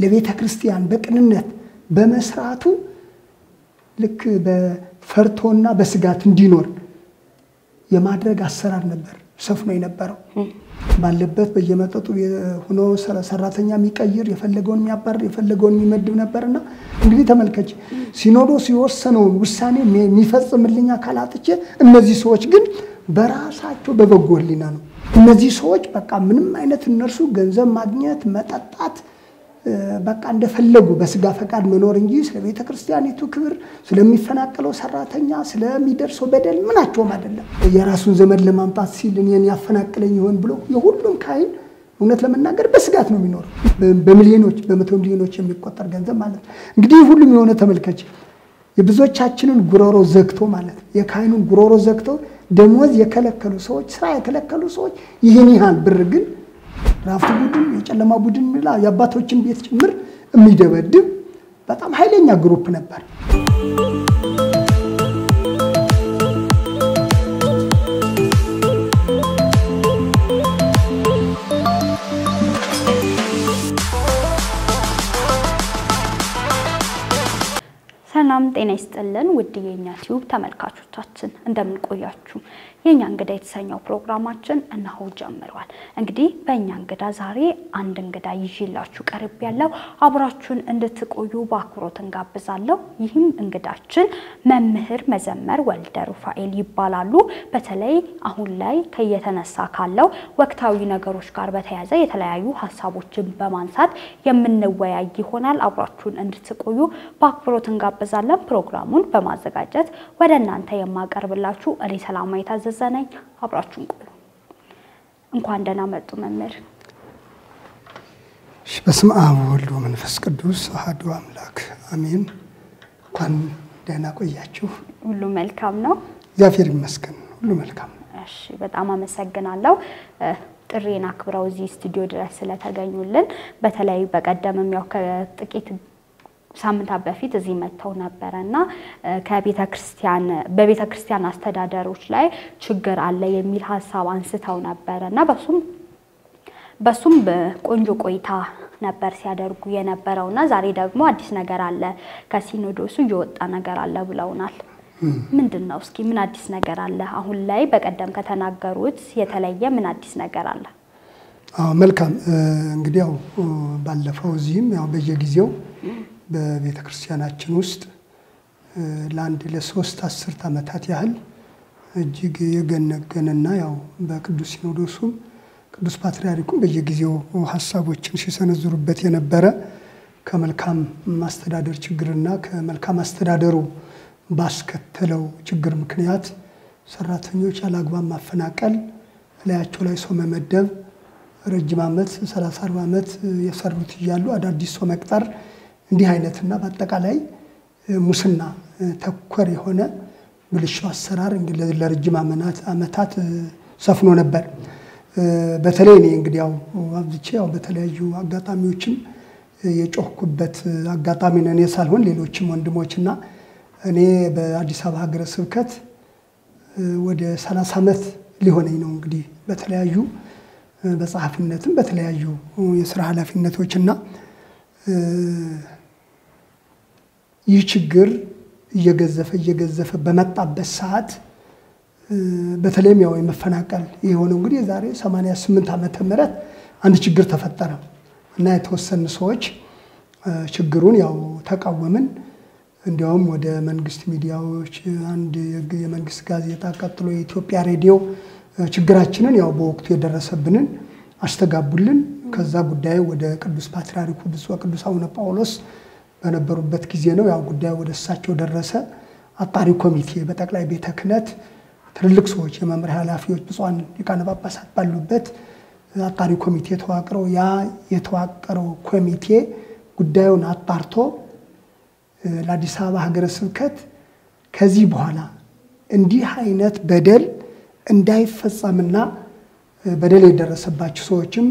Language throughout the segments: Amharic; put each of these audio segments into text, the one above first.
ለቤተ ክርስቲያን በቅንነት በመስራቱ ልክ በፈርቶና በስጋት እንዲኖር የማድረግ አሰራር ነበር ሰፍኖ የነበረው። ባለበት በየመጠጡ ሆኖ ሰራተኛ የሚቀይር የፈለገውን የሚያባርር የፈለገውን የሚመድብ ነበርና እንግዲህ ተመልከች፣ ሲኖዶስ የወሰነውን ውሳኔ የሚፈጽምልኝ አካል አጥቼ፣ እነዚህ ሰዎች ግን በራሳቸው በበጎ ሕሊና ነው። እነዚህ ሰዎች በቃ ምንም አይነት እነርሱ ገንዘብ ማግኘት መጠጣት በቃ እንደፈለጉ በስጋ ፈቃድ መኖር እንጂ ስለ ቤተ ክርስቲያኒቱ ክብር፣ ስለሚፈናቀለው ሰራተኛ፣ ስለሚደርሰው በደል ምናቸውም አይደለም። የራሱን ዘመድ ለማምጣት ሲል እኔን ያፈናቅለኝ ይሆን ብሎ የሁሉም ካህን እውነት ለመናገር በስጋት ነው የሚኖረው። በሚሊዮኖች በመቶ ሚሊዮኖች የሚቆጠር ገንዘብ ማለት ነው። እንግዲህ ሁሉም የሆነ ተመልከች፣ የብዙዎቻችንን ጉሮሮ ዘግቶ ማለት ነው የካህኑን ጉሮሮ ዘግቶ ደሞዝ የከለከሉ ሰዎች፣ ስራ የከለከሉ ሰዎች ይህን ያህል ብር ግን ራፍት ቡድን የጨለማ ቡድን ሚላ የአባቶችን ቤት ጭምር የሚደበድብ በጣም ኃይለኛ ግሩፕ ነበር። ሰላም ጤና ይስጥልን ውድ የኛ ቲዩብ ተመልካቾቻችን እንደምን ቆያችሁ? የእኛ እንግዳ የተሰኘው ፕሮግራማችን እነሆ ጀምሯል። እንግዲህ በእኛ እንግዳ ዛሬ አንድ እንግዳ ይዤላችሁ ቀርብ ያለው አብራችሁን እንድትቆዩ በአክብሮት እንጋብዛለሁ። ይህም እንግዳችን መምህር መዘመር ወልደ ሩፋኤል ይባላሉ። በተለይ አሁን ላይ ከየተነሳ ካለው ወቅታዊ ነገሮች ጋር በተያያዘ የተለያዩ ሀሳቦችን በማንሳት የምንወያይ ይሆናል። አብራችሁን እንድትቆዩ በአክብሮት እንጋብዛለን። ፕሮግራሙን በማዘጋጀት ወደ እናንተ የማቀርብላችሁ እኔ ሰላማዊት አዘዘ ነኝ። አብራችሁን ቆዩ። እንኳን ደህና መጡ መምህር። በስመ አብ ወወልድ ወመንፈስ ቅዱስ አሐዱ አምላክ አሜን። እንኳን ደህና ቆያችሁ። ሁሉ መልካም ነው? እግዚአብሔር ይመስገን፣ ሁሉ መልካም ነው። እሺ፣ በጣም አመሰግናለሁ ጥሬን አክብረው እዚህ ስቱዲዮ ድረስ ስለተገኙልን። በተለይ በቀደምም ያው ከጥቂት ሳምንታት በፊት እዚህ መጥተው ነበረ እና ከቤተ ክርስቲያን በቤተ ክርስቲያን አስተዳደሮች ላይ ችግር አለ የሚል ሀሳብ አንስተው ነበረ እና በሱም በሱም ቆንጆ ቆይታ ነበር ሲያደርጉ የነበረው እና ዛሬ ደግሞ አዲስ ነገር አለ ከሲኖዶሱ እየወጣ ነገር አለ ብለውናል። ምንድን ነው? እስኪ ምን አዲስ ነገር አለ? አሁን ላይ በቀደም ከተናገሩት የተለየ ምን አዲስ ነገር አለ? አዎ መልካም እንግዲህ ያው ባለፈው እዚህም ያው በየጊዜው በቤተ ክርስቲያናችን ውስጥ ለአንድ ለሶስት አስርት ዓመታት ያህል እጅግ የገነገነና ያው በቅዱስ ሲኖዶሱም ቅዱስ ፓትርያርኩም በየጊዜው ሀሳቦችን ሲሰነዝሩበት የነበረ ከመልካም ማስተዳደር ችግርና ከመልካም አስተዳደሩ ባስከተለው ችግር ምክንያት ሰራተኞች ያለአግባብ ማፈናቀል፣ እላያቸው ላይ ሰው መመደብ፣ ረጅም ዓመት ሰላሳ አርባ ዓመት የሰሩት እያሉ አዳዲስ ሰው መቅጠር እንዲህ አይነትና በአጠቃላይ ሙስና ተኮር የሆነ ብልሹ አሰራር እንግዲህ ለረጅም ዓመታት ሰፍኖ ነበር። በተለይ እኔ እንግዲህ ያው አብዝቼ ያው በተለያዩ አጋጣሚዎችም የጮህኩበት አጋጣሚ ነው። እኔ ሳልሆን ሌሎችም ወንድሞችና እኔ በአዲስ አበባ ሀገረ ስብከት ወደ 30 ዓመት ሊሆነኝ ነው እንግዲህ በተለያዩ በጸሐፊነትም በተለያዩ የስራ ኃላፊነቶችና ይህ ችግር እየገዘፈ እየገዘፈ በመጣበት ሰዓት በተለይም ያው የመፈናቀል የሆነው እንግዲህ የዛሬ 88 ዓመተ ምህረት አንድ ችግር ተፈጠረ እና የተወሰኑ ሰዎች ችግሩን ያው ተቃወምን። እንዲያውም ወደ መንግስት ሚዲያዎች አንድ የመንግስት ጋዜጣ ቀጥሎ የኢትዮጵያ ሬዲዮ ችግራችንን ያው በወቅቱ የደረሰብንን አስተጋቡልን። ከዛ ጉዳዩ ወደ ቅዱስ ፓትርያርኩ ብፁዕ ቅዱስ አቡነ ጳውሎስ በነበሩበት ጊዜ ነው ያው ጉዳዩ ወደ እሳቸው ደረሰ። አጣሪ ኮሚቴ በጠቅላይ ቤተ ክህነት ትልልቅ ሰዎች የመምሪያ ኃላፊዎች ብፁዓን ሊቃነ ጳጳሳት ባሉበት አጣሪ ኮሚቴ ተዋቅረው ያ የተዋቀረው ኮሚቴ ጉዳዩን አጣርቶ ለአዲስ አበባ ሀገረ ስብከት ከዚህ በኋላ እንዲህ አይነት በደል እንዳይፈጸምና በደል የደረሰባቸው ሰዎችም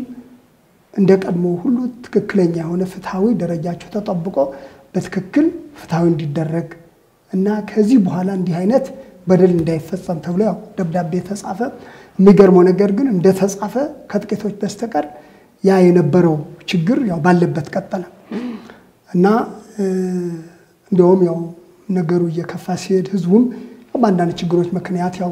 እንደ ቀድሞ ሁሉ ትክክለኛ የሆነ ፍትሐዊ ደረጃቸው ተጠብቆ በትክክል ፍትሐዊ እንዲደረግ እና ከዚህ በኋላ እንዲህ አይነት በደል እንዳይፈጸም ተብሎ ያው ደብዳቤ ተጻፈ። የሚገርመው ነገር ግን እንደተጻፈ ከጥቂቶች በስተቀር ያ የነበረው ችግር ያው ባለበት ቀጠለ። እና እንዲያውም ያው ነገሩ እየከፋ ሲሄድ ህዝቡም በአንዳንድ ችግሮች ምክንያት ያው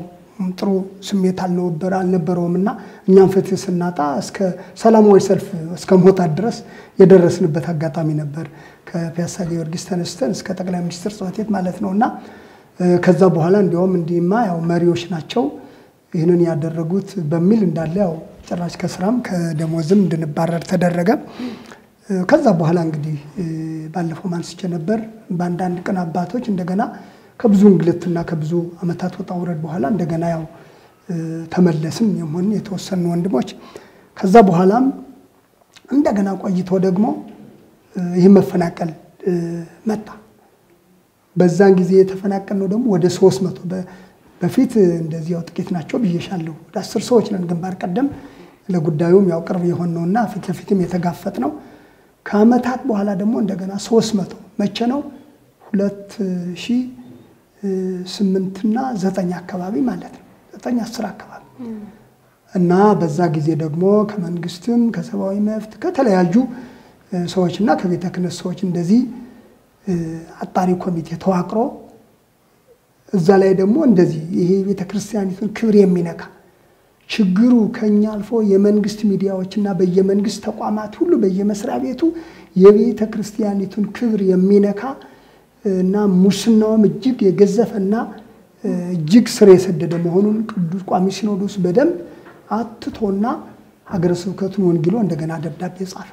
ጥሩ ስሜት አልነበረውም እና እኛም ፍትህ ስናጣ እስከ ሰላማዊ ሰልፍ እስከ መውጣት ድረስ የደረስንበት አጋጣሚ ነበር። ከፒያሳ ጊዮርጊስ ተነስተን እስከ ጠቅላይ ሚኒስትር ጽሕፈት ቤት ማለት ነው እና ከዛ በኋላ እንዲያውም እንዲህማ ያው መሪዎች ናቸው ይህንን ያደረጉት በሚል እንዳለ ያው ጭራሽ ከስራም ከደሞዝም እንድንባረር ተደረገ። ከዛ በኋላ እንግዲህ ባለፈው ማንስቼ ነበር በአንዳንድ ቅን አባቶች እንደገና ከብዙ እንግልትና ከብዙ ዓመታት ወጣ ውረድ በኋላ እንደገና ያው ተመለስን የሆን የተወሰኑ ወንድሞች። ከዛ በኋላም እንደገና ቆይቶ ደግሞ ይህ መፈናቀል መጣ። በዛን ጊዜ የተፈናቀልነው ደግሞ ወደ ሶስት መቶ በፊት እንደዚህ ያው ጥቂት ናቸው ብዬሻለሁ። ወደ አስር ሰዎች ነን ግንባር ቀደም ለጉዳዩም ያው ቅርብ የሆነውና ፊት ለፊትም የተጋፈጥ ነው። ከዓመታት በኋላ ደግሞ እንደገና ሶስት መቶ መቼ ነው ሁለት ሺህ ስምንትና ዘጠኝ አካባቢ ማለት ነው። ዘጠኝ አስር አካባቢ። እና በዛ ጊዜ ደግሞ ከመንግስትም ከሰብአዊ መብት ከተለያዩ ሰዎች እና ከቤተ ክህነት ሰዎች እንደዚህ አጣሪ ኮሚቴ ተዋቅሮ እዛ ላይ ደግሞ እንደዚህ ይሄ ቤተ ክርስቲያኒቱን ክብር የሚነካ ችግሩ ከኛ አልፎ የመንግስት ሚዲያዎችና በየመንግስት ተቋማት ሁሉ በየመስሪያ ቤቱ የቤተ ክርስቲያኒቱን ክብር የሚነካ እና ሙስናውም እጅግ የገዘፈና እጅግ ስር የሰደደ መሆኑን ቅዱስ ቋሚ ሲኖዶስ በደንብ አትቶና ሀገረ ስብከቱን ወንጌሎ እንደገና ደብዳቤ ጻፈ።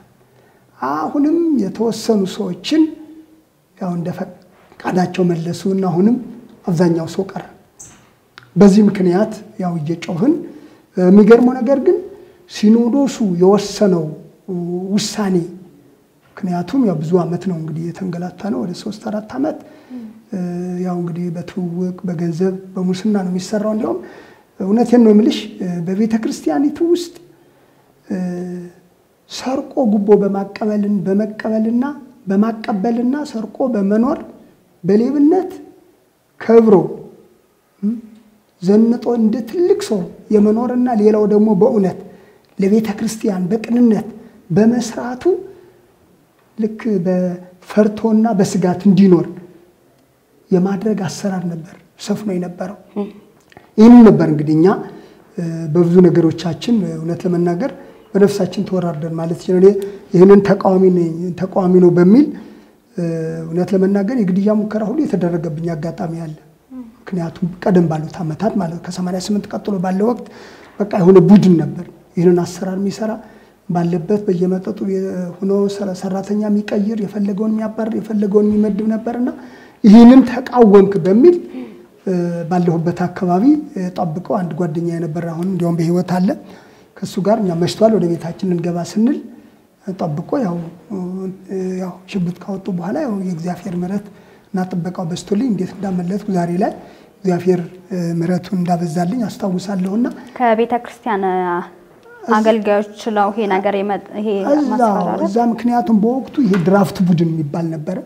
አሁንም የተወሰኑ ሰዎችን ያው እንደ ፈቃዳቸው መለሱ እና አሁንም አብዛኛው ሰው ቀረ። በዚህ ምክንያት ያው እየጮህን የሚገርመው ነገር ግን ሲኖዶሱ የወሰነው ውሳኔ ምክንያቱም ያው ብዙ ዓመት ነው እንግዲህ የተንገላታ ነው ወደ ሶስት አራት ዓመት ያው እንግዲህ በትውውቅ በገንዘብ በሙስና ነው የሚሰራው። እንዲያውም እውነቴን ነው የምልሽ በቤተ ክርስቲያኒቱ ውስጥ ሰርቆ ጉቦ በማቀበልን በመቀበልና በማቀበልና ሰርቆ በመኖር በሌብነት ከብሮ ዘንጦ እንደ ትልቅ ሰው የመኖርና ሌላው ደግሞ በእውነት ለቤተ ክርስቲያን በቅንነት በመስራቱ ልክ በፈርቶና በስጋት እንዲኖር የማድረግ አሰራር ነበር ሰፍኖ የነበረው። ይህንን ነበር እንግዲህ እኛ በብዙ ነገሮቻችን እውነት ለመናገር በነፍሳችን ተወራርደን ማለት ይችላል። ይህንን ተቃዋሚ ነው በሚል እውነት ለመናገር የግድያ ሙከራ ሁሉ የተደረገብኝ አጋጣሚ አለ። ምክንያቱም ቀደም ባሉት ዓመታት ማለት ከ88 ቀጥሎ ባለው ወቅት በቃ የሆነ ቡድን ነበር ይህንን አሰራር የሚሰራ ባለበት በየመጠጡ ሆኖ ሰራተኛ የሚቀይር የፈለገውን የሚያባርር የፈለገውን የሚመድብ ነበርና ይህንን ተቃወምክ በሚል ባለሁበት አካባቢ ጠብቀው አንድ ጓደኛ የነበረ አሁን እንዲያውም በሕይወት አለ። ከእሱ ጋር እኛ መሽቷል ወደ ቤታችን እንገባ ስንል ጠብቆ ያው ሽጉጥ ካወጡ በኋላ ያው የእግዚአብሔር ምሕረት እና ጥበቃው በስቶልኝ እንዴት እንዳመለጥኩ ዛሬ ላይ እግዚአብሔር ምሕረቱን እንዳበዛልኝ አስታውሳለሁና ከቤተ ክርስቲያን አገልጋዮች ችለው ይሄ ነገር ይሄ እዛ ምክንያቱም በወቅቱ ይሄ ድራፍት ቡድን የሚባል ነበረ።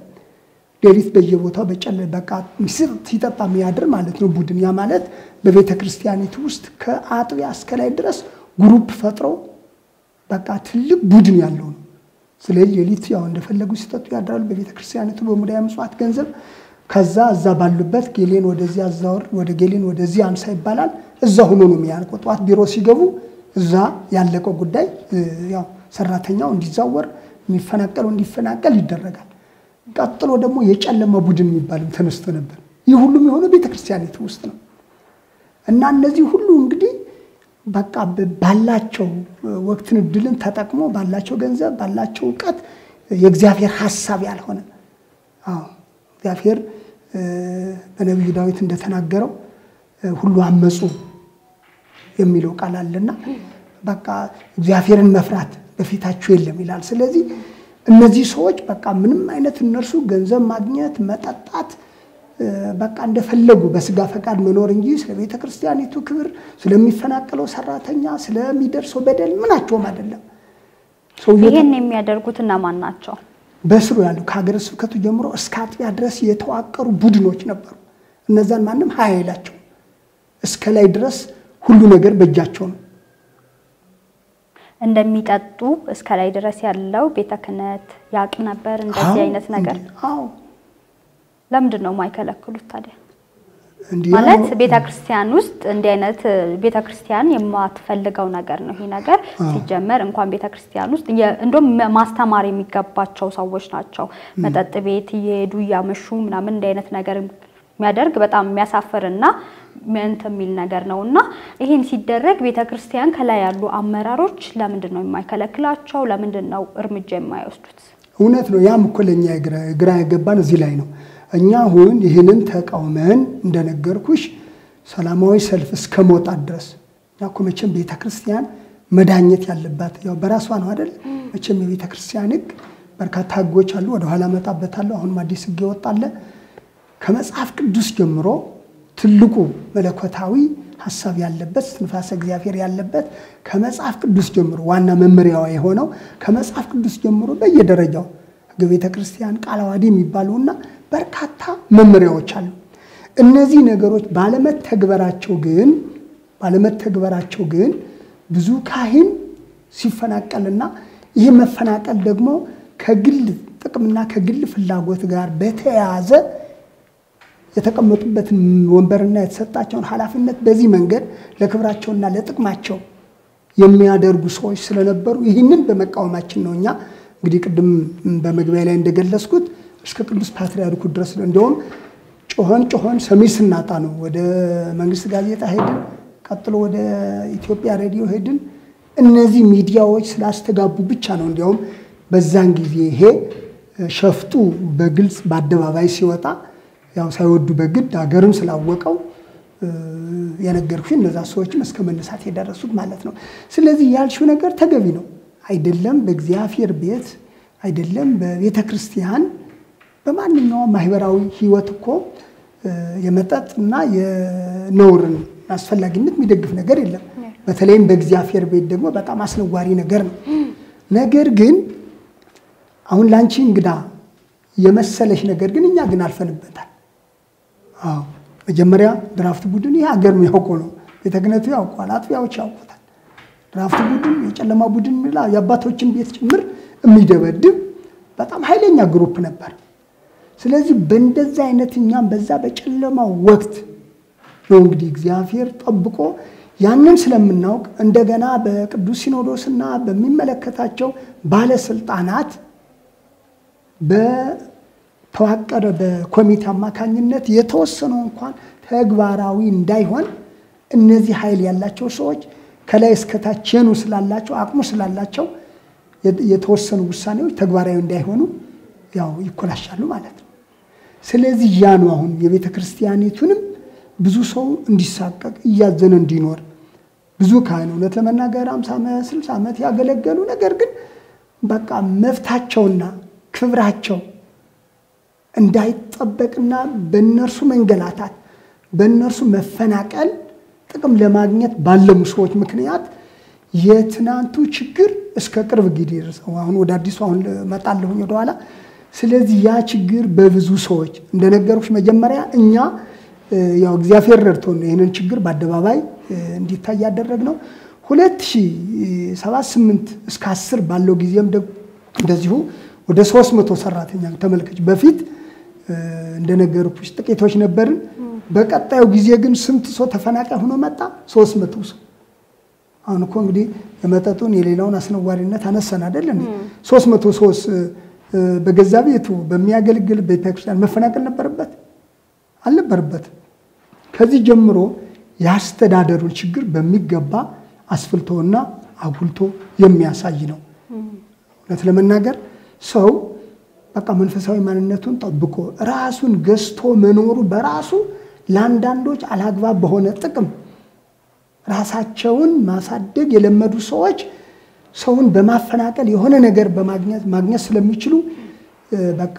ሌሊት በየቦታው በጨለ በቃ ምስር ሲጠጣ የሚያድር ማለት ነው ቡድን። ያ ማለት በቤተ ክርስቲያኒቱ ውስጥ ከአጥቢያ እስከ ላይ ድረስ ግሩፕ ፈጥረው በቃ ትልቅ ቡድን ያለው ነው። ስለዚህ ሌሊት ያው እንደፈለጉ ሲጠጡ ያድራሉ። በቤተ ክርስቲያኒቱ በሙዳየ ምጽዋት ገንዘብ ከዛ እዛ ባሉበት ጌሌን ወደዚህ አዛወር ወደ ጌሌን ወደዚህ አንሳ ይባላል። እዛ ሆኖ ነው የሚያልቀው። ጠዋት ቢሮ ሲገቡ እዛ ያለቀው ጉዳይ ያው ሰራተኛው እንዲዛወር የሚፈናቀለው እንዲፈናቀል ይደረጋል። ቀጥሎ ደግሞ የጨለማ ቡድን የሚባልም ተነስቶ ነበር። ይህ ሁሉም የሆነው ቤተክርስቲያኒቱ ውስጥ ነው እና እነዚህ ሁሉ እንግዲህ በቃ ባላቸው ወቅትን እድልን ተጠቅሞ ባላቸው ገንዘብ ባላቸው እውቀት የእግዚአብሔር ሀሳብ ያልሆነ አዎ እግዚአብሔር በነቢዩ ዳዊት እንደተናገረው ሁሉ አመፁ የሚለው ቃል አለና በቃ እግዚአብሔርን መፍራት በፊታችሁ የለም ይላል። ስለዚህ እነዚህ ሰዎች በቃ ምንም አይነት እነርሱ ገንዘብ ማግኘት፣ መጠጣት በቃ እንደፈለጉ በስጋ ፈቃድ መኖር እንጂ ስለ ቤተ ክርስቲያኒቱ ክብር፣ ስለሚፈናቀለው ሰራተኛ፣ ስለሚደርሰው በደል ምናቸውም አይደለም። ይህን የሚያደርጉት እነማን ናቸው? በስሩ ያሉ ከሀገረ ስብከቱ ጀምሮ እስከ አጥቢያ ድረስ የተዋቀሩ ቡድኖች ነበሩ። እነዛን ማንም ሀያ ይላቸው እስከ ላይ ድረስ ሁሉ ነገር በእጃቸው ነው። እንደሚጠጡ እስከ ላይ ድረስ ያለው ቤተ ክህነት ያውቅ ነበር እንደዚህ አይነት ነገር። አዎ ለምንድን ነው የማይከለክሉት ታዲያ? ማለት ቤተ ክርስቲያን ውስጥ እንዲህ አይነት ቤተ ክርስቲያን የማትፈልገው ነገር ነው ይሄ ነገር ሲጀመር። እንኳን ቤተ ክርስቲያን ውስጥ እንደውም ማስተማር የሚገባቸው ሰዎች ናቸው። መጠጥ ቤት እየሄዱ እያመሹ ምናምን እንዲህ አይነት ነገር የሚያደርግ በጣም የሚያሳፍርና እንትን የሚል ነገር ነው እና ይህን ሲደረግ ቤተ ክርስቲያን ከላይ ያሉ አመራሮች ለምንድን ነው የማይከለክላቸው? ለምንድን ነው እርምጃ የማይወስዱት? እውነት ነው። ያም እኮ ለእኛ ግራ- የገባን እዚህ ላይ ነው። እኛ አሁን ይህንን ተቃውመን እንደነገርኩሽ ሰላማዊ ሰልፍ እስከ መውጣት ድረስ እኛ እኮ መቼም ቤተ ክርስቲያን መዳኘት ያለባት ያው በራሷ ነው አይደል? መቼም የቤተ ክርስቲያን ሕግ በርካታ ሕጎች አሉ። ወደኋላ እመጣበታለሁ። አሁንም አዲስ ሕግ ይወጣለ ከመጽሐፍ ቅዱስ ጀምሮ ትልቁ መለኮታዊ ሀሳብ ያለበት ንፋሰ እግዚአብሔር ያለበት ከመጽሐፍ ቅዱስ ጀምሮ ዋና መመሪያዋ የሆነው ከመጽሐፍ ቅዱስ ጀምሮ በየደረጃው ሕገ ቤተ ክርስቲያን ቃለ ዓዋዲ የሚባሉና በርካታ መመሪያዎች አሉ። እነዚህ ነገሮች ባለመተግበራቸው ግን ባለመተግበራቸው ግን ብዙ ካህን ሲፈናቀልና ይህ መፈናቀል ደግሞ ከግል ጥቅምና ከግል ፍላጎት ጋር በተያያዘ የተቀመጡበትን ወንበርና የተሰጣቸውን ኃላፊነት በዚህ መንገድ ለክብራቸውና ለጥቅማቸው የሚያደርጉ ሰዎች ስለነበሩ ይህንን በመቃወማችን ነው እኛ እንግዲህ ቅድም በመግቢያ ላይ እንደገለጽኩት እስከ ቅዱስ ፓትርያርኩ ድረስ እንዲሁም ጮኸን ጮኸን ሰሚ ስናጣ ነው ወደ መንግስት ጋዜጣ ሄድን፣ ቀጥሎ ወደ ኢትዮጵያ ሬዲዮ ሄድን። እነዚህ ሚዲያዎች ስላስተጋቡ ብቻ ነው እንዲያውም በዛን ጊዜ ይሄ ሸፍጡ በግልጽ በአደባባይ ሲወጣ ያው ሳይወዱ በግድ ሀገርም ስላወቀው የነገርኩሽ እነዛ ሰዎችም እስከ መነሳት የደረሱት ማለት ነው። ስለዚህ ያልሽው ነገር ተገቢ ነው። አይደለም በእግዚአብሔር ቤት አይደለም በቤተ ክርስቲያን በማንኛውም ማህበራዊ ህይወት እኮ የመጠጥና የነውርን አስፈላጊነት የሚደግፍ ነገር የለም። በተለይም በእግዚአብሔር ቤት ደግሞ በጣም አስነዋሪ ነገር ነው። ነገር ግን አሁን ለአንቺ እንግዳ የመሰለሽ ነገር ግን እኛ ግን አልፈንበታል። አዎ መጀመሪያ ድራፍት ቡድን ይህ ሀገር የሚያውቀው ነው። ቤተ ክህነቱ ያውቀዋል፣ አጥቢያዎች ያውቁታል። ድራፍት ቡድን የጨለማ ቡድን የሚላ የአባቶችን ቤት ጭምር የሚደበድብ በጣም ኃይለኛ ግሩፕ ነበር። ስለዚህ በእንደዚህ አይነት እኛም በዛ በጨለማው ወቅት ነው እንግዲህ እግዚአብሔር ጠብቆ ያንን ስለምናውቅ እንደገና በቅዱስ ሲኖዶስና በሚመለከታቸው ባለስልጣናት በተዋቀረ በኮሚቴ አማካኝነት የተወሰነው እንኳን ተግባራዊ እንዳይሆን እነዚህ ኃይል ያላቸው ሰዎች ከላይ እስከታች የኑ ስላላቸው አቅሙ ስላላቸው የተወሰኑ ውሳኔዎች ተግባራዊ እንዳይሆኑ ያው ይኮላሻሉ ማለት ነው። ስለዚህ ያ ነው አሁን የቤተ ክርስቲያኒቱንም ብዙ ሰው እንዲሳቀቅ እያዘነ እንዲኖር ብዙ ካህን እውነት ለመናገር አምሳ ስልሳ ዓመት ያገለገሉ ነገር ግን በቃ መብታቸውና ክብራቸው እንዳይጠበቅና በእነርሱ መንገላታት በእነርሱ መፈናቀል ጥቅም ለማግኘት ባለሙ ሰዎች ምክንያት የትናንቱ ችግር እስከ ቅርብ ጊዜ ደርሰው አሁን ወደ አዲሱ አሁን እመጣለሁኝ ወደኋላ። ስለዚህ ያ ችግር በብዙ ሰዎች እንደነገርኩሽ መጀመሪያ እኛ ያው እግዚአብሔር ረድቶን ነው ይህንን ችግር በአደባባይ እንዲታይ ያደረግነው። ሁለት ሺህ ሰባት ስምንት እስከ አስር ባለው ጊዜም እንደዚሁ ወደ ሶስት ሰራተኛ ተመልከች። በፊት እንደነገርኩሽ ጥቂቶች ነበርን። በቀጣዩ ጊዜ ግን ስንት ሰው ተፈናቃይ ሆኖ መጣ? ሶስት መቶ ሰው። አሁን እኮ እንግዲህ የመጠጡን የሌላውን አስነዋሪነት አነሰን አይደል? ሶስት መቶ ሰውስ በገዛ ቤቱ በሚያገለግል ቤተክርስቲያን መፈናቀል ነበረበት አልነበረበት? ከዚህ ጀምሮ የአስተዳደሩን ችግር በሚገባ አስፍልቶና አጉልቶ የሚያሳይ ነው። እውነት ለመናገር ሰው በቃ መንፈሳዊ ማንነቱን ጠብቆ ራሱን ገዝቶ መኖሩ በራሱ ለአንዳንዶች አላግባብ በሆነ ጥቅም ራሳቸውን ማሳደግ የለመዱ ሰዎች ሰውን በማፈናቀል የሆነ ነገር በማግኘት ማግኘት ስለሚችሉ በቃ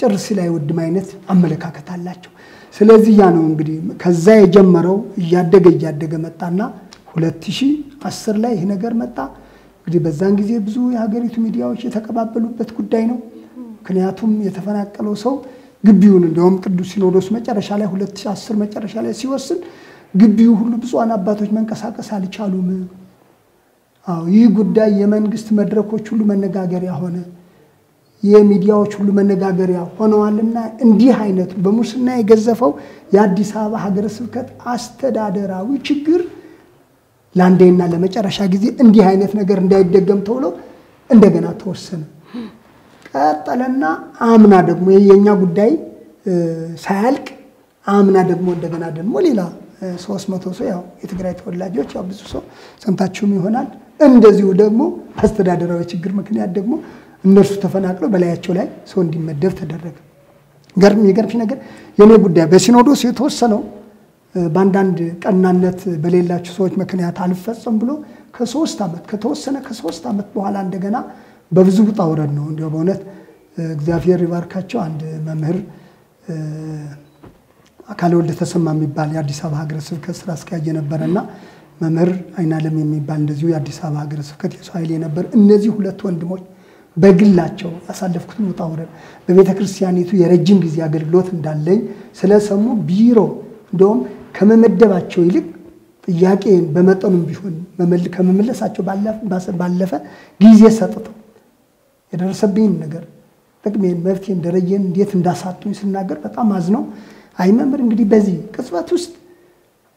ጭር ሲል አይወድም አይነት አመለካከት አላቸው። ስለዚህ ያ ነው እንግዲህ ከዛ የጀመረው እያደገ እያደገ መጣና ሁለት ሺህ አስር ላይ ይህ ነገር መጣ። እንግዲህ በዛን ጊዜ ብዙ የሀገሪቱ ሚዲያዎች የተቀባበሉበት ጉዳይ ነው። ምክንያቱም የተፈናቀለው ሰው ግቢውን እንዲሁም ቅዱስ ሲኖዶስ መጨረሻ ላይ 2010 መጨረሻ ላይ ሲወስን ግቢው ሁሉ ብፁዓን አባቶች መንቀሳቀስ አልቻሉም። አዎ ይህ ጉዳይ የመንግስት መድረኮች ሁሉ መነጋገሪያ ሆነ፣ የሚዲያዎች ሁሉ መነጋገሪያ ሆነዋልና እንዲህ አይነቱ በሙስና የገዘፈው የአዲስ አበባ ሀገረ ስብከት አስተዳደራዊ ችግር ለአንዴና ለመጨረሻ ጊዜ እንዲህ አይነት ነገር እንዳይደገም ተብሎ እንደገና ተወሰነ። ቀጠለና አምና ደግሞ የኛ ጉዳይ ሳያልቅ አምና ደግሞ እንደገና ደግሞ ሌላ ሶስት መቶ ሰው ያው የትግራይ ተወላጆች ያው ብዙ ሰው ሰምታችሁም ይሆናል። እንደዚሁ ደግሞ በአስተዳደራዊ ችግር ምክንያት ደግሞ እነርሱ ተፈናቅለው በላያቸው ላይ ሰው እንዲመደብ ተደረገ። ገርም የገርምሽ ነገር የኔ ጉዳይ በሲኖዶስ የተወሰነው በአንዳንድ ቀናነት በሌላቸው ሰዎች ምክንያት አልፈጸም ብሎ ከሶስት ዓመት ከተወሰነ ከሶስት ዓመት በኋላ እንደገና በብዙ ውጣ ውረድ ነው። እንዲያው በእውነት እግዚአብሔር ይባርካቸው አንድ መምህር አካለ ወልድ ተሰማ የሚባል የአዲስ አበባ ሀገረ ስብከት ስራ አስኪያጅ የነበረና መምህር አይናለም የሚባል እንደዚሁ የአዲስ አበባ ሀገረ ስብከት የሰው ኃይል የነበር እነዚህ ሁለት ወንድሞች በግላቸው ያሳለፍኩትን ውጣ ውረድ በቤተ ክርስቲያኒቱ የረጅም ጊዜ አገልግሎት እንዳለኝ ስለሰሙ ቢሮ እንደውም ከመመደባቸው ይልቅ ጥያቄን በመጠኑም ቢሆን ከመመለሳቸው ባለፈ ጊዜ ሰጥተው የደረሰብኝን ነገር ጥቅሜን፣ መብቴን፣ ደረጀን እንዴት እንዳሳጡኝ ስናገር በጣም አዝነው አይ መምህር እንግዲህ በዚህ ቅጽበት ውስጥ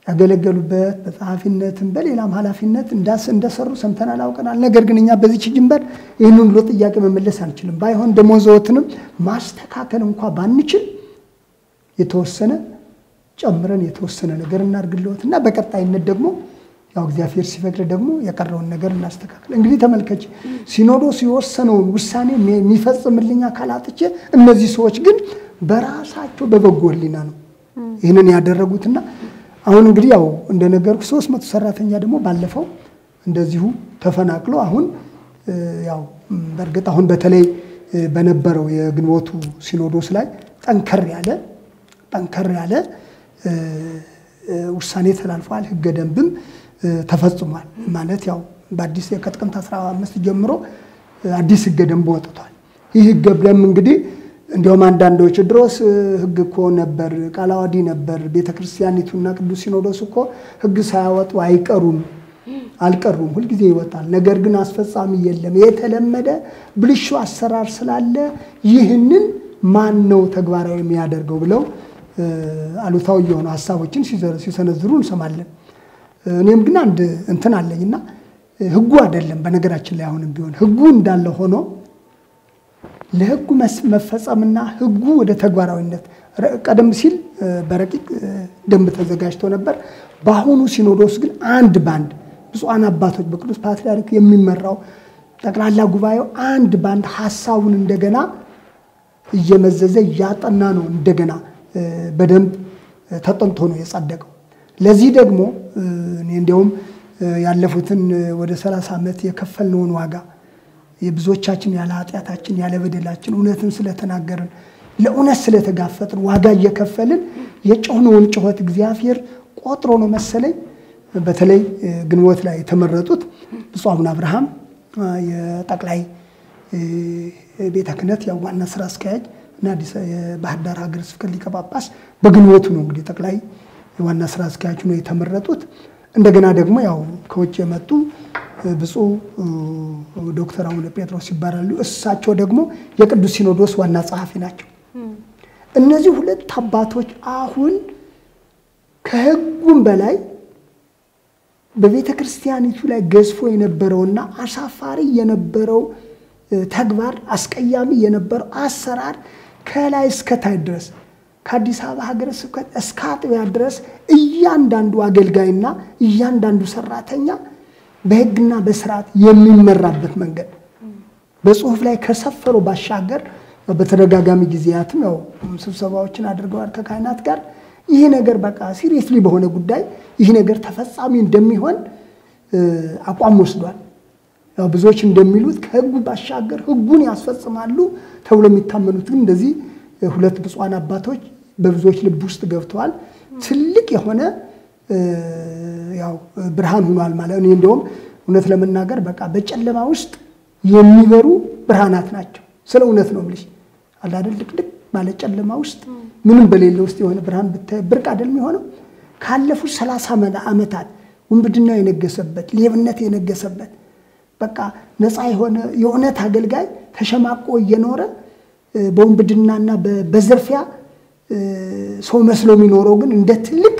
ያገለገሉበት በጸሐፊነትም በሌላም ኃላፊነት እንደሰሩ ሰምተናል፣ አውቀናል። ነገር ግን እኛ በዚች ጅንበር ይህንን ብሎ ጥያቄ መመለስ አንችልም። ባይሆን ደሞዝዎትንም ማስተካከል እንኳ ባንችል የተወሰነ ጨምረን የተወሰነ ነገር እናድርግልዎት እና በቀጣይነት ደግሞ ያው እግዚአብሔር ሲፈቅድ ደግሞ የቀረውን ነገር እናስተካክል። እንግዲህ ተመልከች፣ ሲኖዶስ የወሰነውን ውሳኔ የሚፈጽምልኝ አካል አጥቼ፣ እነዚህ ሰዎች ግን በራሳቸው በበጎ ሕሊና ነው ይህንን ያደረጉትና አሁን እንግዲህ ያው እንደነገርኩ ሶስት መቶ ሰራተኛ ደግሞ ባለፈው እንደዚሁ ተፈናቅሎ አሁን ያው በእርግጥ አሁን በተለይ በነበረው የግንቦቱ ሲኖዶስ ላይ ጠንከር ያለ ጠንከር ያለ ውሳኔ ተላልፏል። ህገ ደንብም ተፈጽሟል። ማለት ያው በአዲስ ከጥቅምት 15 ጀምሮ አዲስ ህገ ደንብ ወጥቷል። ይህ ህገ ደንብ እንግዲህ እንዲሁም አንዳንዶች ድሮስ ህግ እኮ ነበር፣ ቃለ ዓዋዲ ነበር፣ ቤተክርስቲያኒቱና ቅዱስ ሲኖዶስ እኮ ህግ ሳያወጡ አይቀሩም አልቀሩም፣ ሁልጊዜ ይወጣል። ነገር ግን አስፈጻሚ የለም። የተለመደ ብልሹ አሰራር ስላለ ይህንን ማን ነው ተግባራዊ የሚያደርገው ብለው አሉታዊ የሆኑ ሀሳቦችን ሲሰነዝሩ እንሰማለን። እኔም ግን አንድ እንትን አለኝና ህጉ አይደለም በነገራችን ላይ አሁንም ቢሆን ህጉ እንዳለ ሆኖ ለህጉ መፈጸምና ህጉ ወደ ተግባራዊነት ቀደም ሲል በረቂቅ ደንብ ተዘጋጅቶ ነበር። በአሁኑ ሲኖዶስ ግን አንድ ባንድ ብፁዓን አባቶች በቅዱስ ፓትርያርክ የሚመራው ጠቅላላ ጉባኤው አንድ ባንድ ሀሳቡን እንደገና እየመዘዘ እያጠና ነው እንደገና በደንብ ተጠንቶ ነው የጸደቀው። ለዚህ ደግሞ እኔ እንዲያውም ያለፉትን ወደ 30 ዓመት የከፈልነውን ዋጋ የብዙዎቻችን ያለ ኃጢአታችን ያለ በደላችን እውነትን ስለተናገርን ለእውነት ስለተጋፈጥን ዋጋ እየከፈልን የጮህነውን ጩኸት እግዚአብሔር ቆጥሮ ነው መሰለኝ። በተለይ ግንቦት ላይ የተመረጡት ብፁዕ አቡነ አብርሃም የጠቅላይ ቤተ ክህነት ዋና ስራ አስኪያጅ እና የባህር ዳር ሀገረ ስብከት ሊቀ ጳጳስ በግንቦቱ ነው እንግዲህ ጠቅላይ የዋና ስራ አስኪያጅ ነው የተመረጡት። እንደገና ደግሞ ያው ከውጭ የመጡ ብፁዕ ዶክተር አቡነ ጴጥሮስ ይባላሉ። እሳቸው ደግሞ የቅዱስ ሲኖዶስ ዋና ጸሐፊ ናቸው። እነዚህ ሁለት አባቶች አሁን ከሕጉም በላይ በቤተ ክርስቲያኒቱ ላይ ገዝፎ የነበረውና አሳፋሪ የነበረው ተግባር አስቀያሚ የነበረው አሰራር ከላይ እስከታይ ድረስ ከአዲስ አበባ ሀገረ ስብከት እስከ አጥቢያ ድረስ እያንዳንዱ አገልጋይና እያንዳንዱ ሰራተኛ በሕግና በስርዓት የሚመራበት መንገድ በጽሁፍ ላይ ከሰፈረው ባሻገር በተደጋጋሚ ጊዜያትም ያው ስብሰባዎችን አድርገዋል ከካህናት ጋር። ይህ ነገር በቃ ሲሪየስሊ በሆነ ጉዳይ ይህ ነገር ተፈጻሚ እንደሚሆን አቋም ወስዷል። ያው ብዙዎች እንደሚሉት ከህጉ ባሻገር ህጉን ያስፈጽማሉ ተብሎ የሚታመኑት ግን እንደዚህ ሁለት ብፁዓን አባቶች በብዙዎች ልብ ውስጥ ገብተዋል። ትልቅ የሆነ ያው ብርሃን ሆኗል ማለት እኔ እንደውም እውነት ለመናገር በቃ በጨለማ ውስጥ የሚበሩ ብርሃናት ናቸው። ስለ እውነት ነው የምልሽ አለ ድቅድቅ ማለት ጨለማ ውስጥ ምንም በሌለ ውስጥ የሆነ ብርሃን ብታይ ብርቅ አይደል የሚሆነው። ካለፉት ሰላሳ ዓመታት ውንብድና የነገሰበት ሌብነት የነገሰበት በቃ ነፃ የሆነ የእውነት አገልጋይ ተሸማቆ እየኖረ በወንብድናና በዝርፊያ ሰው መስሎ የሚኖረው ግን እንደ ትልቅ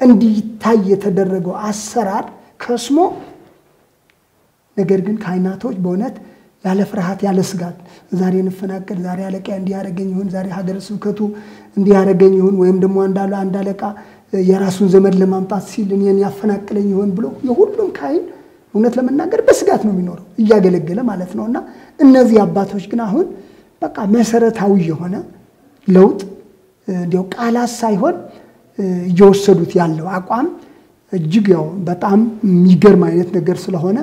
እንዲታይ የተደረገው አሰራር ከስሞ ነገር ግን ካህናቶች በእውነት ያለ ፍርሃት ያለ ስጋት ዛሬ እንፈናቀል፣ ዛሬ አለቃ እንዲያደረገኝ ይሁን፣ ዛሬ ሀገረ ስብከቱ እንዲያደረገኝ ይሁን፣ ወይም ደግሞ አንዳለ አንድ አለቃ የራሱን ዘመድ ለማምጣት ሲል እኔን ያፈናቅለኝ ይሆን ብሎ የሁሉም ካህን እውነት ለመናገር በስጋት ነው የሚኖረው እያገለገለ ማለት ነው። እና እነዚህ አባቶች ግን አሁን በቃ መሰረታዊ የሆነ ለውጥ እንዲያው ቃላት ሳይሆን እየወሰዱት ያለው አቋም እጅግ ያው በጣም የሚገርም አይነት ነገር ስለሆነ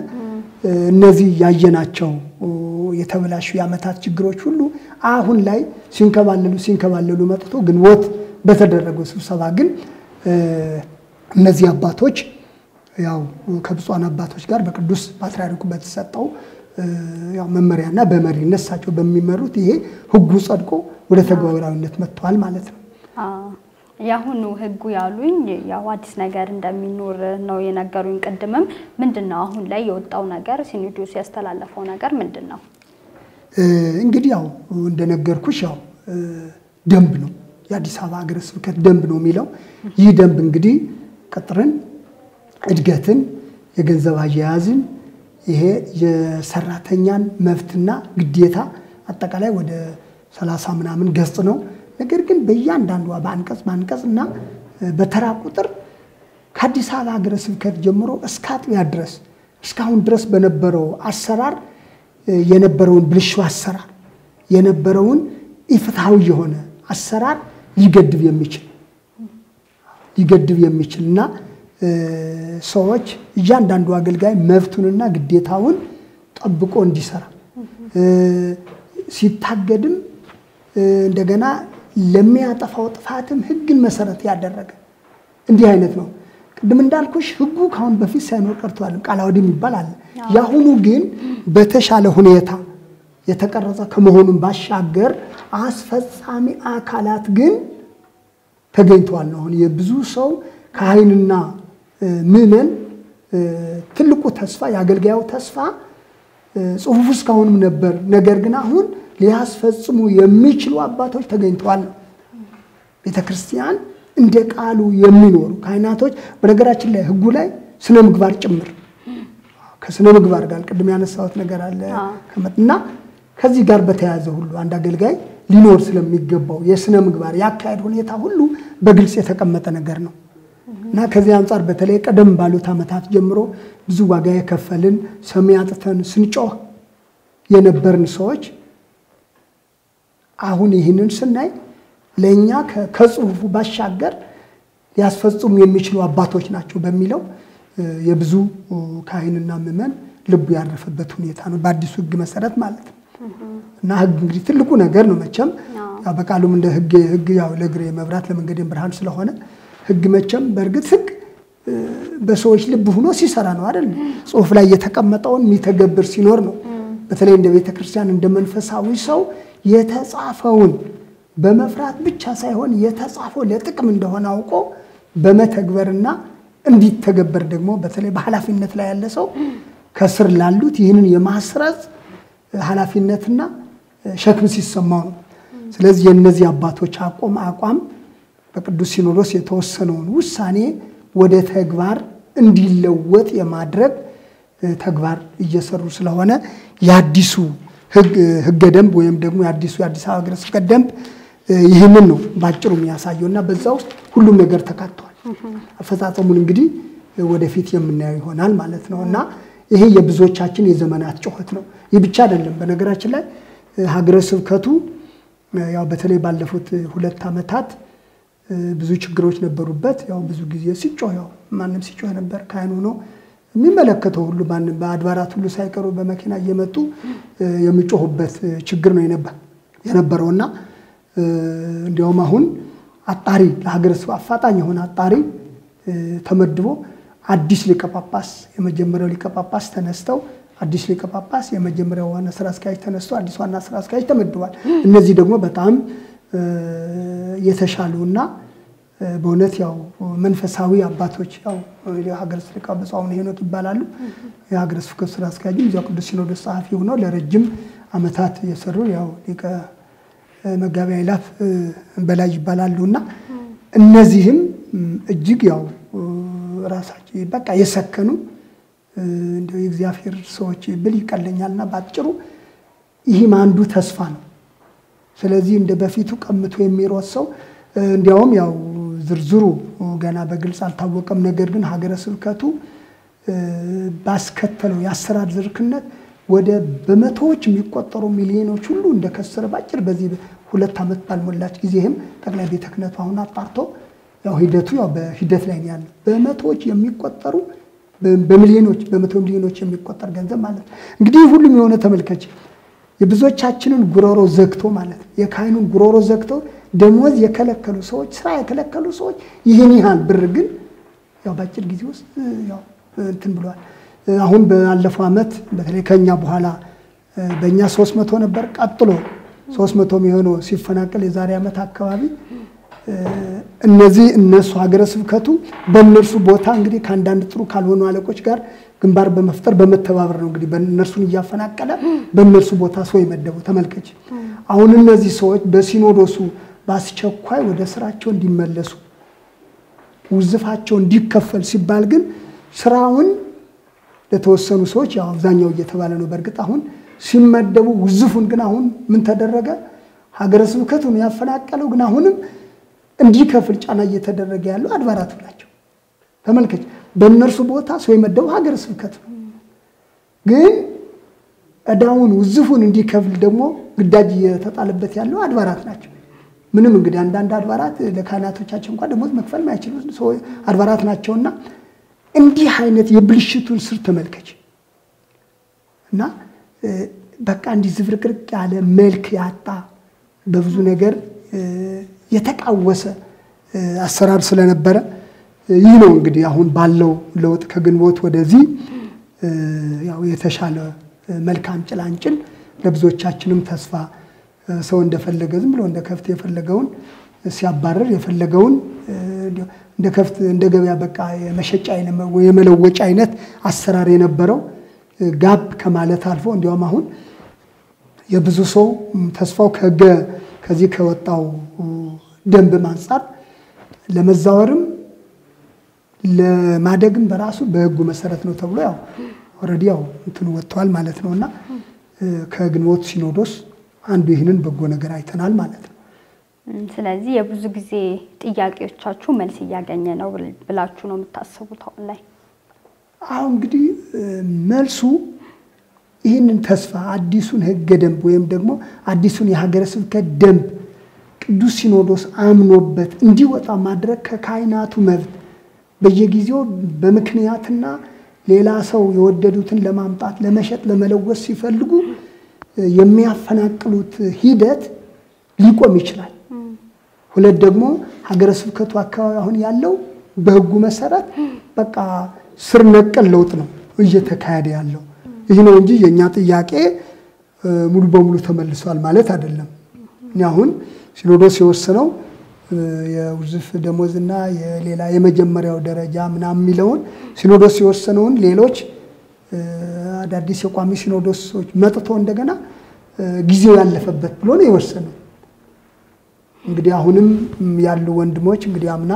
እነዚህ ያየናቸው የተበላሹ የዓመታት ችግሮች ሁሉ አሁን ላይ ሲንከባለሉ ሲንከባለሉ መጥቶ ግንቦት በተደረገው ስብሰባ ግን እነዚህ አባቶች ያው ከብፁዓን አባቶች ጋር በቅዱስ ፓትርያርኩ በተሰጠው ያው መመሪያና በመሪነት እሳቸው በሚመሩት ይሄ ሕጉ ጸድቆ ወደ ተግባራዊነት መጥተዋል ማለት ነው። የአሁኑ ሕጉ ያሉኝ ያው አዲስ ነገር እንደሚኖር ነው የነገሩኝ። ቅድምም ምንድን ነው አሁን ላይ የወጣው ነገር ሲኖዶሱ ያስተላለፈው ነገር ምንድን ነው? እንግዲህ ያው እንደነገርኩሽ ያው ደንብ ነው የአዲስ አበባ ሀገረ ስብከት ደንብ ነው የሚለው። ይህ ደንብ እንግዲህ ቅጥርን፣ እድገትን፣ የገንዘብ አያያዝን ይሄ የሰራተኛን መብትና ግዴታ አጠቃላይ ወደ ሰላሳ ምናምን ገጽ ነው። ነገር ግን በእያንዳንዷ በአንቀጽ በአንቀጽ እና በተራ ቁጥር ከአዲስ አበባ ሀገረ ስብከት ጀምሮ እስከ አጥቢያ ድረስ እስካሁን ድረስ በነበረው አሰራር የነበረውን ብልሹ አሰራር የነበረውን ኢፍትሐዊ የሆነ አሰራር ሊገድብ የሚችል ሊገድብ የሚችል እና ሰዎች እያንዳንዱ አገልጋይ መብቱንና ግዴታውን ጠብቆ እንዲሰራ ሲታገድም እንደገና ለሚያጠፋው ጥፋትም ሕግን መሰረት ያደረገ እንዲህ አይነት ነው። ቅድም እንዳልኩሽ ሕጉ ከአሁን በፊት ሳይኖር ቀርቷል። ቃለ ዓዋዲ የሚባል አለ። የአሁኑ ግን በተሻለ ሁኔታ የተቀረጸ ከመሆኑን ባሻገር አስፈጻሚ አካላት ግን ተገኝተዋል ነው። አሁን የብዙ ሰው ካህንና ምዕመን ትልቁ ተስፋ የአገልጋዩ ተስፋ ጽሑፉ እስካሁንም ነበር። ነገር ግን አሁን ሊያስፈጽሙ የሚችሉ አባቶች ተገኝተዋል ነው። ቤተ ክርስቲያን እንደ ቃሉ የሚኖሩ ካህናቶች በነገራችን ላይ ሕጉ ላይ ስነ ምግባር ጭምር ከስነ ምግባር ጋር ቅድም ያነሳሁት ነገር አለ እና ከዚህ ጋር በተያያዘ ሁሉ አንድ አገልጋይ ሊኖር ስለሚገባው የስነ ምግባር የአካሄድ ሁኔታ ሁሉ በግልጽ የተቀመጠ ነገር ነው እና ከዚህ አንጻር በተለይ ቀደም ባሉት ዓመታት ጀምሮ ብዙ ዋጋ የከፈልን ሰሚ አጥተን ስንጮህ የነበርን ሰዎች አሁን ይህንን ስናይ ለእኛ ከጽሁፉ ባሻገር ሊያስፈጽሙ የሚችሉ አባቶች ናቸው በሚለው የብዙ ካህንና ምዕመን ልቡ ያረፈበት ሁኔታ ነው፣ በአዲሱ ሕግ መሰረት ማለት ነው። እና ሕግ እንግዲህ ትልቁ ነገር ነው መቼም በቃሉም እንደ ሕግ ያው ለእግሬ መብራት ለመንገዴም ብርሃን ስለሆነ ሕግ መቼም በእርግጥ ሕግ በሰዎች ልብ ሆኖ ሲሰራ ነው አይደል? ጽሁፍ ላይ የተቀመጠውን የሚተገብር ሲኖር ነው። በተለይ እንደ ቤተ ክርስቲያን እንደ መንፈሳዊ ሰው የተጻፈውን በመፍራት ብቻ ሳይሆን የተጻፈው ለጥቅም እንደሆነ አውቆ በመተግበርና እንዲተገበር ደግሞ በተለይ በኃላፊነት ላይ ያለ ሰው ከስር ላሉት ይህንን የማስረጽ ኃላፊነትና ሸክም ሲሰማው ነው። ስለዚህ የእነዚህ አባቶች አቋም በቅዱስ ሲኖዶስ የተወሰነውን ውሳኔ ወደ ተግባር እንዲለወጥ የማድረግ ተግባር እየሰሩ ስለሆነ የአዲሱ ሕገ ደንብ ወይም ደግሞ የአዲሱ የአዲስ አበባ ሀገረ ስብከት ደንብ ይህንን ነው ባጭሩ የሚያሳየው እና በዛ ውስጥ ሁሉም ነገር ተካቷል። አፈጻጸሙን እንግዲህ ወደፊት የምናየው ይሆናል ማለት ነው እና ይሄ የብዙዎቻችን የዘመናት ጩኸት ነው። ይህ ብቻ አይደለም። በነገራችን ላይ ሀገረ ስብከቱ ያው በተለይ ባለፉት ሁለት ዓመታት ብዙ ችግሮች ነበሩበት። ያው ብዙ ጊዜ ሲጮህ ያው ማንም ሲጮህ ነበር ካህን ሆኖ የሚመለከተው ሁሉ በአድባራት ሁሉ ሳይቀሩ በመኪና እየመጡ የሚጮሁበት ችግር ነው የነበረውና እንዲያውም አሁን አጣሪ ለሀገረ ስብከቱ አፋጣኝ የሆነ አጣሪ ተመድቦ አዲስ ሊቀ ጳጳስ የመጀመሪያው ሊቀ ጳጳስ ተነስተው አዲስ ሊቀ ጳጳስ የመጀመሪያው ዋና ስራ አስኪያጅ ተነስተው አዲስ ዋና ስራ አስኪያጅ ተመድቧል። እነዚህ ደግሞ በጣም የተሻሉና በእውነት ያው መንፈሳዊ አባቶች ያው የሀገረ ስብከት ብፁዕ አቡነ ሄኖክ ይባላሉ። የሀገረ ስብከት ስራ አስኪያጅም እዚያው ቅዱስ ሲኖዶስ ጸሐፊ ሆነው ለረጅም ዓመታት የሰሩ ያው ሊቀ መጋቢ አይላፍ በላይ ይባላሉ እና እነዚህም እጅግ ያው ራሳቸው በቃ የሰከኑ እንደው የእግዚአብሔር ሰዎች ብል ይቀለኛልና በአጭሩ ይህም አንዱ ተስፋ ነው። ስለዚህ እንደ በፊቱ ቀምቶ የሚሮጥ ሰው እንዲያውም ያው ዝርዝሩ ገና በግልጽ አልታወቀም። ነገር ግን ሀገረ ስብከቱ ባስከተለው የአሰራር ዝርክነት ወደ በመቶዎች የሚቆጠሩ ሚሊዮኖች ሁሉ እንደከሰረ ባጭር በዚህ ሁለት ዓመት ባልሞላች ጊዜህም ጠቅላይ ቤተ ክህነቱ አሁን አጣርቶ ያው ሂደቱ ያው በሂደት ላይ ያለ በመቶዎች የሚቆጠሩ በሚሊዮኖች በመቶ ሚሊዮኖች የሚቆጠር ገንዘብ ማለት ነው። እንግዲህ ሁሉም የሆነ ተመልከች የብዙዎቻችንን ጉሮሮ ዘግቶ ማለት ነው የካህኑን ጉሮሮ ዘግቶ ደሞዝ የከለከሉ ሰዎች ስራ የከለከሉ ሰዎች ይህን ያህል ብር ግን ያው በአጭር ጊዜ ውስጥ ያው እንትን ብሏል። አሁን ባለፈው ዓመት በተለይ ከኛ በኋላ በእኛ ሶስት መቶ ነበር። ቀጥሎ ሶስት መቶ የሚሆነው ሲፈናቀል የዛሬ ዓመት አካባቢ እነዚህ እነሱ ሀገረ ስብከቱ በእነርሱ ቦታ እንግዲህ ከአንዳንድ ጥሩ ካልሆኑ አለቆች ጋር ግንባር በመፍጠር በመተባበር ነው እንግዲህ እነርሱን እያፈናቀለ በእነርሱ ቦታ ሰው የመደቡ ተመልከች። አሁን እነዚህ ሰዎች በሲኖዶሱ በአስቸኳይ ወደ ስራቸው እንዲመለሱ ውዝፋቸው እንዲከፈል ሲባል ግን ስራውን ለተወሰኑ ሰዎች ያው አብዛኛው እየተባለ ነው። በእርግጥ አሁን ሲመደቡ ውዝፉን ግን አሁን ምን ተደረገ? ሀገረ ስብከቱን ያፈናቀለው ግን አሁንም እንዲከፍል ጫና እየተደረገ ያለው አድባራቱ ናቸው። ተመልከች፣ በእነርሱ ቦታ ሰው የመደቡ ሀገረ ስብከት ነው። ግን እዳውን ውዝፉን እንዲከፍል ደግሞ ግዳጅ እየተጣለበት ያለው አድባራት ናቸው። ምንም እንግዲህ አንዳንድ አድባራት ለካህናቶቻቸው እንኳን ደሞዝ መክፈል ማይችሉ አድባራት ናቸውና እንዲህ አይነት የብልሽቱን ስር ተመልከች እና በቃ እንዲህ ዝብርቅርቅ ያለ መልክ ያጣ በብዙ ነገር የተቃወሰ አሰራር ስለነበረ ይህ ነው እንግዲህ አሁን ባለው ለውጥ ከግንቦት ወደዚህ ያው የተሻለ መልካም ጭላንጭል ለብዙዎቻችንም ተስፋ ሰው እንደፈለገ ዝም ብሎ እንደ ከፍት የፈለገውን ሲያባረር የፈለገውን እንደ ከብት እንደ ገበያ በቃ የመሸጫ የመለወጫ አይነት አሰራር የነበረው ጋብ ከማለት አልፎ እንዲያውም አሁን የብዙ ሰው ተስፋው ከህገ ከዚህ ከወጣው ደንብ አንጻር ለመዛወርም ለማደግም በራሱ በህጉ መሰረት ነው ተብሎ ያው already ያው እንትኑ ወጥተዋል ማለት ነው። እና ከግንቦት ሲኖዶስ አንዱ ይህንን በጎ ነገር አይተናል ማለት ነው። ስለዚህ የብዙ ጊዜ ጥያቄዎቻችሁ መልስ እያገኘ ነው ብላችሁ ነው የምታስቡት አሁን ላይ? አሁን እንግዲህ መልሱ ይህንን ተስፋ አዲሱን ህገ ደንብ ወይም ደግሞ አዲሱን የሀገረ ስብከት ደንብ ቅዱስ ሲኖዶስ አምኖበት እንዲወጣ ማድረግ ከካህናቱ መብት በየጊዜው በምክንያትና ሌላ ሰው የወደዱትን ለማምጣት ለመሸጥ፣ ለመለወስ ሲፈልጉ የሚያፈናቅሉት ሂደት ሊቆም ይችላል። ሁለት ደግሞ ሀገረ ስብከቱ አካባቢ አሁን ያለው በህጉ መሰረት በቃ ስር ነቀል ለውጥ ነው እየተካሄደ ያለው። ይህ ነው እንጂ የእኛ ጥያቄ ሙሉ በሙሉ ተመልሷል ማለት አይደለም። እኔ አሁን ሲኖዶስ የወሰነው የውዝፍ ደሞዝና የሌላ የመጀመሪያው ደረጃ ምናምን የሚለውን ሲኖዶስ የወሰነውን ሌሎች አዳዲስ የቋሚ ሲኖዶሶች መጥቶ እንደገና ጊዜው ያለፈበት ብሎ ነው የወሰነው። እንግዲህ አሁንም ያሉ ወንድሞች እንግዲህ አምና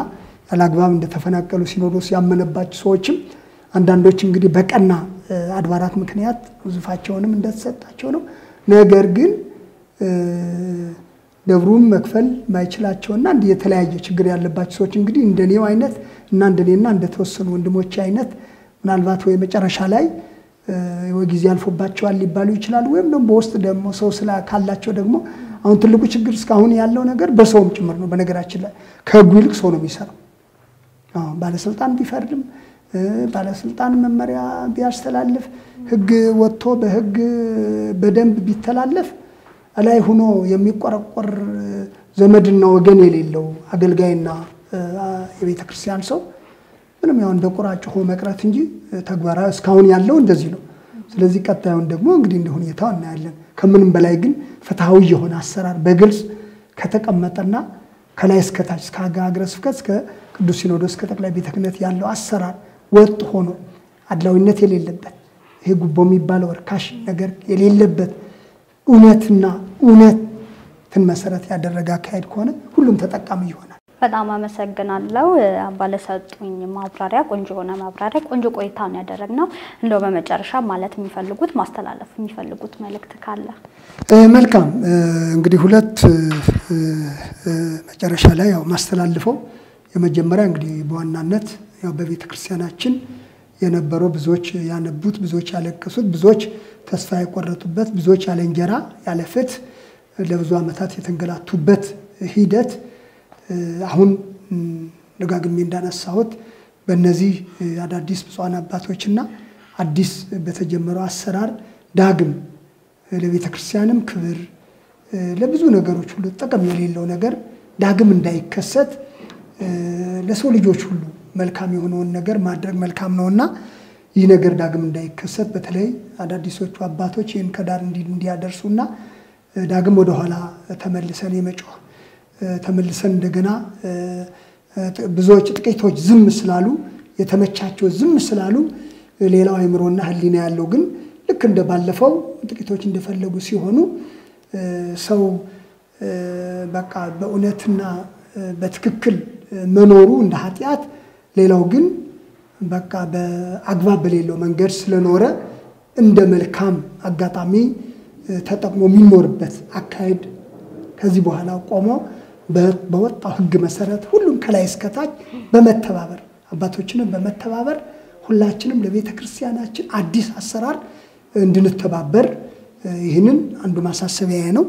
ያለአግባብ እንደተፈናቀሉ ሲኖዶስ ያመነባቸው ሰዎችም አንዳንዶች እንግዲህ በቀና አድባራት ምክንያት ውዝፋቸውንም እንደተሰጣቸው ነው። ነገር ግን ደብሩም መክፈል ማይችላቸውና እንዲህ የተለያየ ችግር ያለባቸው ሰዎች እንግዲህ እንደኔው አይነት እና እንደኔና እንደተወሰኑ ወንድሞች አይነት ምናልባት ወይ መጨረሻ ላይ ጊዜ አልፎባቸዋል ሊባሉ ይችላሉ። ወይም ደግሞ በውስጥ ደግሞ ሰው ስላ ካላቸው ደግሞ አሁን ትልቁ ችግር እስካሁን ያለው ነገር በሰውም ጭምር ነው። በነገራችን ላይ ከህጉ ይልቅ ሰው ነው የሚሰራው። ባለስልጣን ቢፈርድም ባለስልጣን መመሪያ ቢያስተላልፍ ህግ ወጥቶ በህግ በደንብ ቢተላለፍ ላይ ሆኖ የሚቆረቆር ዘመድና ወገን የሌለው አገልጋይና የቤተ ክርስቲያን ሰው ምንም ያው እንደ ቁራ ጮሆ መቅረት እንጂ ተግባራዊ እስካሁን ያለው እንደዚህ ነው። ስለዚህ ቀጣዩን ደግሞ እንግዲህ እንደ ሁኔታው እናያለን። ከምንም በላይ ግን ፍትሐዊ የሆነ አሰራር በግልጽ ከተቀመጠና ከላይ እስከታች እስከ ሀገረ ስብከት እስከ ቅዱስ ሲኖዶስ እስከ ቤተ ክህነት ያለው አሰራር ወጥ ሆኖ አድላዊነት የሌለበት ይሄ ጉቦ የሚባለው እርካሽ ነገር የሌለበት እውነትና እውነትን መሰረት ያደረገ አካሄድ ከሆነ ሁሉም ተጠቃሚ ይሆናል። በጣም አመሰግናለሁ ባለሰጡኝ ማብራሪያ፣ ቆንጆ የሆነ ማብራሪያ፣ ቆንጆ ቆይታ ነው ያደረግነው። እንደው በመጨረሻ ማለት የሚፈልጉት ማስተላለፍ የሚፈልጉት መልእክት ካለ? መልካም እንግዲህ ሁለት መጨረሻ ላይ ያው ማስተላልፈው የመጀመሪያ እንግዲህ በዋናነት ያው በቤተ ክርስቲያናችን የነበረው ብዙዎች ያነቡት፣ ብዙዎች ያለቀሱት፣ ብዙዎች ተስፋ የቆረጡበት፣ ብዙዎች ያለ እንጀራ ያለ ፍትህ ለብዙ ዓመታት የተንገላቱበት ሂደት አሁን ደጋግሜ እንዳነሳሁት በእነዚህ አዳዲስ ብፁዓን አባቶችና አዲስ በተጀመረው አሰራር ዳግም ለቤተ ክርስቲያንም ክብር ለብዙ ነገሮች ሁሉ ጥቅም የሌለው ነገር ዳግም እንዳይከሰት ለሰው ልጆች ሁሉ መልካም የሆነውን ነገር ማድረግ መልካም ነውና ይህ ነገር ዳግም እንዳይከሰት በተለይ አዳዲሶቹ አባቶች ይህን ከዳር እንዲያደርሱና ዳግም ወደኋላ ተመልሰን የመጮህ ተመልሰን እንደገና ብዙዎች ጥቂቶች ዝም ስላሉ የተመቻቸው ዝም ስላሉ ሌላው አእምሮና ሕሊና ያለው ግን ልክ እንደ ባለፈው ጥቂቶች እንደፈለጉ ሲሆኑ ሰው በቃ በእውነትና በትክክል መኖሩ እንደ ኃጢአት፣ ሌላው ግን በቃ በአግባብ በሌለው መንገድ ስለኖረ እንደ መልካም አጋጣሚ ተጠቅሞ የሚኖርበት አካሄድ ከዚህ በኋላ ቆሞ በወጣው ሕግ መሰረት ሁሉም ከላይ እስከታች በመተባበር አባቶችንም በመተባበር ሁላችንም ለቤተ ክርስቲያናችን አዲስ አሰራር እንድንተባበር ይህንን አንዱ ማሳሰቢያ ነው።